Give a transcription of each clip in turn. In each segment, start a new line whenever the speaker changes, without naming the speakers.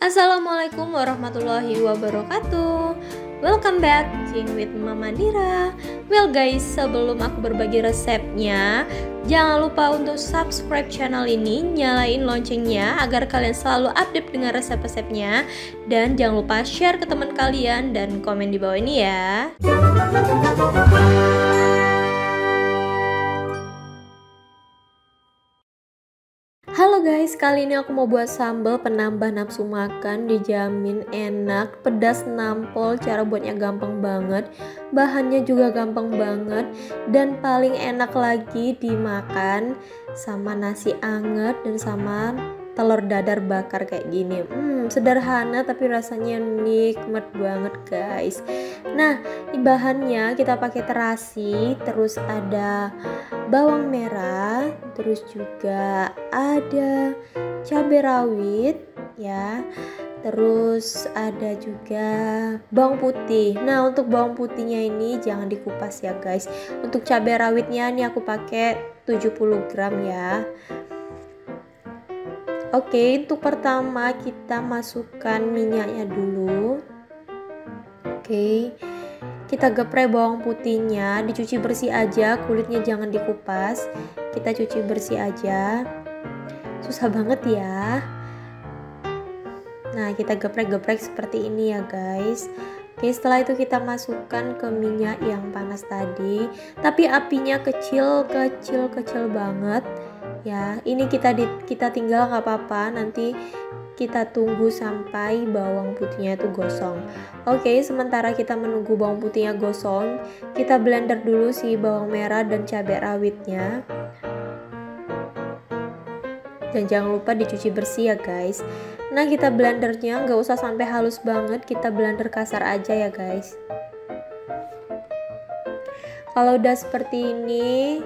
Assalamualaikum warahmatullahi wabarakatuh. Welcome back Cing with Mama Dira Well guys, sebelum aku berbagi resepnya Jangan lupa untuk subscribe channel ini Nyalain loncengnya agar kalian selalu update dengan resep-resepnya. Dan jangan lupa share ke teman kalian dan komen di bawah ini ya Halo guys, kali ini aku mau buat sambal penambah nafsu makan Dijamin enak, pedas nampol, cara buatnya gampang banget Bahannya juga gampang banget Dan paling enak lagi dimakan sama nasi anget dan sama telur dadar bakar kayak gini. Hmm, sederhana tapi rasanya nikmat banget guys. Nah bahannya kita pakai terasi terus ada bawang merah terus juga ada cabai rawit ya. Terus ada juga bawang putih. Nah untuk bawang putihnya ini jangan dikupas ya guys. Untuk cabai rawitnya ini aku pakai 70 gram ya Oke, untuk pertama kita masukkan minyaknya dulu. Oke. Kita geprek bawang putihnya, dicuci bersih aja, kulitnya jangan dikupas. Kita cuci bersih aja. Susah banget ya. Nah, kita geprek-geprek seperti ini ya, guys. Oke, setelah itu kita masukkan ke minyak yang panas tadi, tapi apinya kecil, kecil, kecil banget ya ini kita di, kita tinggal nggak apa-apa. Nanti kita tunggu sampai bawang putihnya itu gosong. Oke sementara kita menunggu bawang putihnya gosong kita blender dulu si bawang merah dan cabai rawitnya. Dan jangan lupa dicuci bersih ya guys. Nah kita blendernya nggak usah sampai halus banget kita blender kasar aja ya guys. Kalau udah seperti ini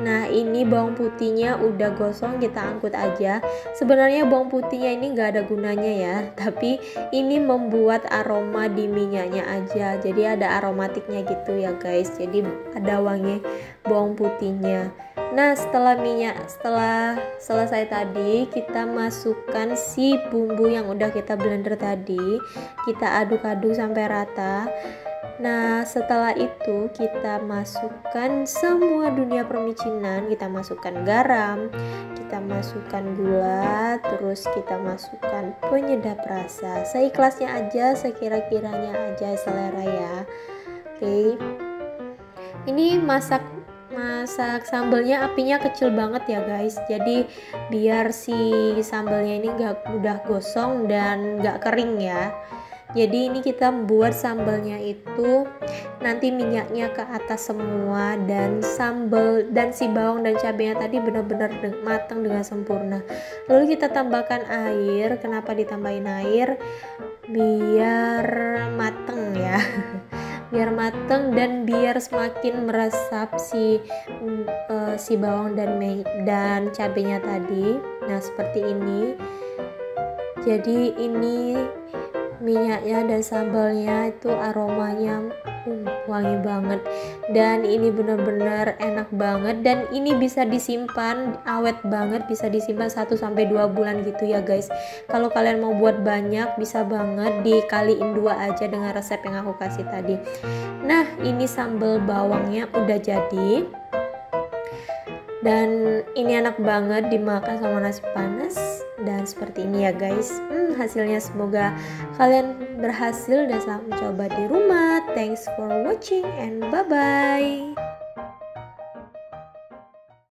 Nah ini bawang putihnya udah gosong kita angkut aja. Sebenarnya bawang putihnya ini gak ada gunanya ya Tapi ini membuat aroma di minyaknya aja. Jadi ada aromatiknya gitu ya guys. Jadi ada wangi bawang putihnya. Nah setelah minyak setelah selesai tadi kita masukkan si bumbu yang udah kita blender tadi. Kita aduk-aduk sampai rata Nah, setelah itu kita masukkan semua dunia permicinan, kita masukkan garam, kita masukkan gula, terus kita masukkan penyedap rasa. Seikhlasnya aja, sekira-kiranya aja selera ya. Oke. Ini masak masak sambelnya apinya kecil banget ya guys jadi biar si sambelnya ini gak mudah gosong dan gak kering ya jadi ini kita buat sambalnya itu nanti minyaknya ke atas semua dan sambal dan si bawang dan cabenya tadi benar-benar matang dengan sempurna. Lalu kita tambahkan air. Kenapa ditambahin air? Biar mateng ya. Biar mateng dan biar semakin meresap si uh, si bawang dan dan cabenya tadi. Nah seperti ini. Jadi ini minyaknya dan sambalnya itu aromanya uh, wangi banget. Dan ini benar-benar enak banget. Dan ini bisa disimpan awet banget bisa disimpan 1 sampai 2 bulan gitu ya guys. Kalau kalian mau buat banyak bisa banget dikaliin dua aja dengan resep yang aku kasih tadi. Nah ini sambal bawangnya udah jadi dan ini enak banget dimakan sama nasi panas. Dan seperti ini ya guys. Hmm, hasilnya semoga kalian berhasil dan selamat mencoba di rumah. Thanks for watching and bye bye